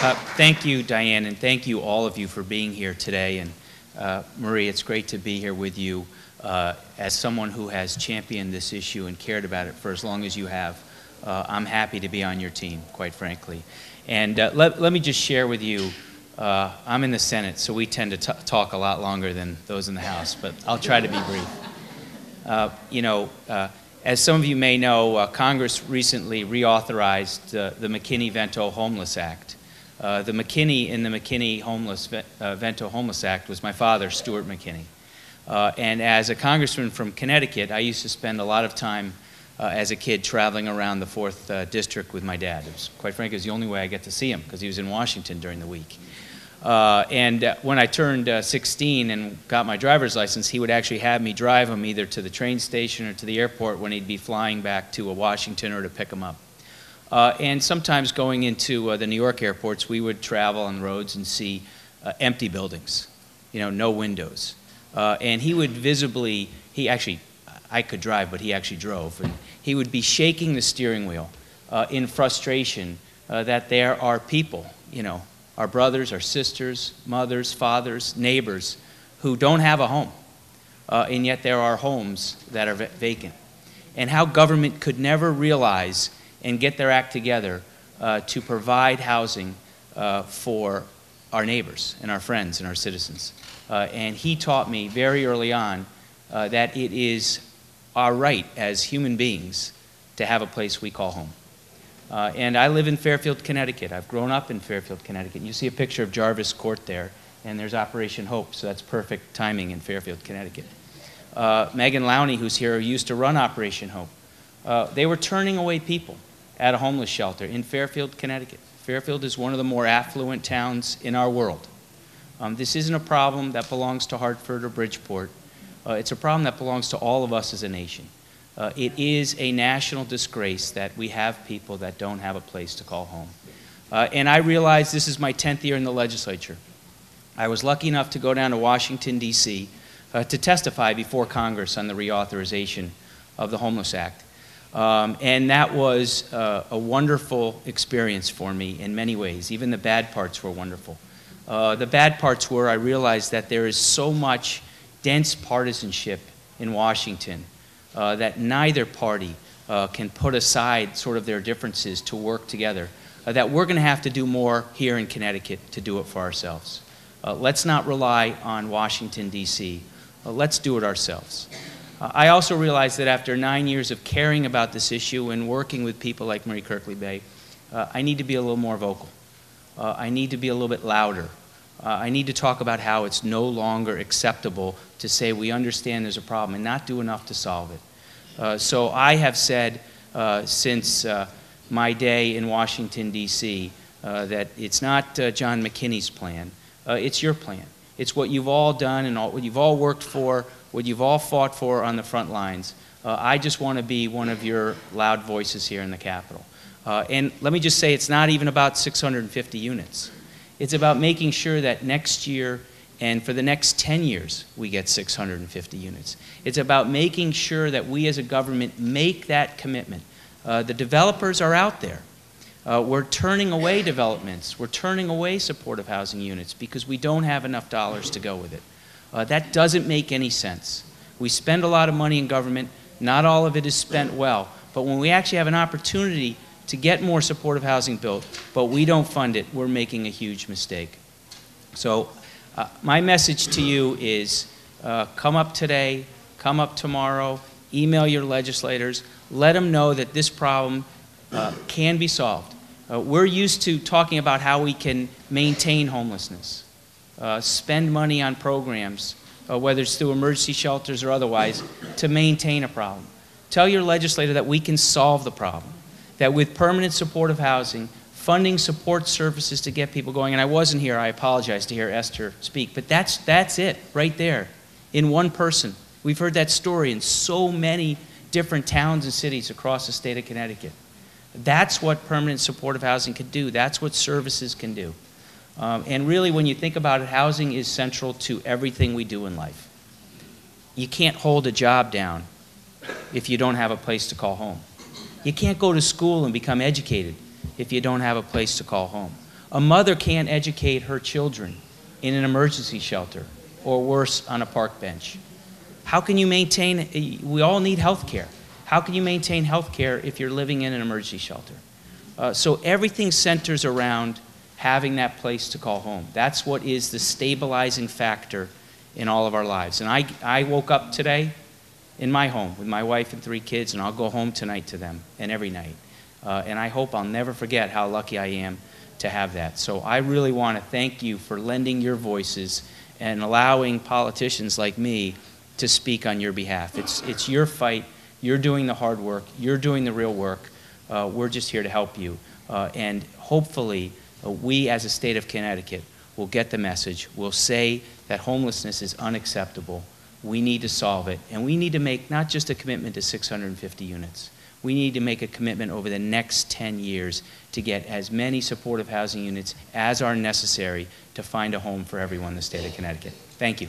Uh, thank you, Diane, and thank you all of you for being here today. And uh, Marie, it's great to be here with you uh, as someone who has championed this issue and cared about it for as long as you have. Uh, I'm happy to be on your team, quite frankly. And uh, let, let me just share with you uh, I'm in the Senate, so we tend to talk a lot longer than those in the House, but I'll try to be brief. you know, as some of you may know, Congress recently reauthorized the McKinney-Vento Homeless Act. Uh, the McKinney in the McKinney Homeless uh, Vento Homeless Act was my father, Stewart McKinney. Uh, and as a congressman from Connecticut, I used to spend a lot of time uh, as a kid traveling around the fourth uh, district with my dad. It was, quite frankly, it was the only way I get to see him because he was in Washington during the week. and when I turned 16 and got my driver's license, he would actually have me drive him either to the train station or to the airport when he'd be flying back to Washington or to pick him up. Uh, and sometimes going into uh, the New York airports, we would travel on roads and see uh, empty buildings, you know, no windows. Uh, and he would visibly, he actually, I could drive, but he actually drove. And he would be shaking the steering wheel uh, in frustration uh, that there are people, you know, our brothers, our sisters, mothers, fathers, neighbors who don't have a home. and yet there are homes that are vacant. And how government could never realize and get their act together uh, to provide housing uh, for our neighbors and our friends and our citizens. Uh, and he taught me very early on uh, that it is our right as human beings to have a place we call home. Uh, and I live in Fairfield, Connecticut. I've grown up in Fairfield, Connecticut. You see a picture of Jarvis Court there, and there's Operation Hope, so that's perfect timing in Fairfield, Connecticut. Uh, Megan Lowney, who's here, used to run Operation Hope. they were turning away people at a homeless shelter in Fairfield, Connecticut. Fairfield is one of the more affluent towns in our world. Um, this isn't a problem that belongs to Hartford or Bridgeport. Uh, it's a problem that belongs to all of us as a nation. Uh, it is a national disgrace that we have people that don't have a place to call home. Uh, and I realize this is my 10th year in the legislature. I was lucky enough to go down to Washington, D.C. Uh, to testify before Congress on the reauthorization of the Homeless Act. Um, and that was uh, a wonderful experience for me in many ways. Even the bad parts were wonderful. Uh, the bad parts were I realized that there is so much dense partisanship in Washington uh, that neither party uh, can put aside sort of their differences to work together. Uh, that we're going to have to do more here in Connecticut to do it for ourselves. Uh, let's not rely on Washington, D.C. let's do it ourselves. Uh, I also realized that after nine years of caring about this issue and working with people like Marie Kirkley Bey, uh, I need to be a little more vocal. Uh, I need to be a little bit louder. Uh, I need to talk about how it's no longer acceptable to say we understand there's a problem and not do enough to solve it. Uh, so I have said uh, since my day in Washington, D.C., that it's not John McKinney's plan, it's your plan. It's what you've all done and all, what you've all worked for what you've all fought for on the front lines. Uh, I just want to be one of your loud voices here in the Capitol. Uh, and let me just say, it's not even about 650 units. It's about making sure that next year and for the next 10 years, we get 650 units. It's about making sure that we as a government make that commitment. Uh, the developers are out there. Uh, we're turning away developments. We're turning away supportive housing units because we don't have enough dollars to go with it. Uh, that doesn't make any sense. We spend a lot of money in government, not all of it is spent well. But when we actually have an opportunity to get more supportive housing built, but we don't fund it, we're making a huge mistake. So, uh, my message to you is uh, come up today, come up tomorrow, email your legislators, let them know that this problem uh, can be solved. Uh, we're used to talking about how we can maintain homelessness uh, spend money on programs, uh, whether it's through emergency shelters or otherwise, to maintain a problem. Tell your legislator that we can solve the problem, that with permanent supportive housing, funding support services to get people going, and I wasn't here, I apologize to hear Esther speak, but that's, that's it right there in one person. We've heard that story in so many different towns and cities across the state of Connecticut. That's what permanent supportive housing can do. That's what services can do. Um, and really, when you think about it, housing is central to everything we do in life. You can't hold a job down if you don't have a place to call home. You can't go to school and become educated if you don't have a place to call home. A mother can't educate her children in an emergency shelter or worse, on a park bench. How can you maintain, we all need health care. How can you maintain health care if you're living in an emergency shelter? Uh, so everything centers around having that place to call home. That's what is the stabilizing factor in all of our lives. And I, I woke up today in my home with my wife and three kids, and I'll go home tonight to them and every night. Uh, and I hope I'll never forget how lucky I am to have that. So I really want to thank you for lending your voices and allowing politicians like me to speak on your behalf. It's, it's your fight. You're doing the hard work. You're doing the real work. Uh, we're just here to help you. Uh, and hopefully, uh, we as a state of Connecticut will get the message. We'll say that homelessness is unacceptable. We need to solve it. And we need to make not just a commitment to 650 units. We need to make a commitment over the next 10 years to get as many supportive housing units as are necessary to find a home for everyone in the state of Connecticut. Thank you.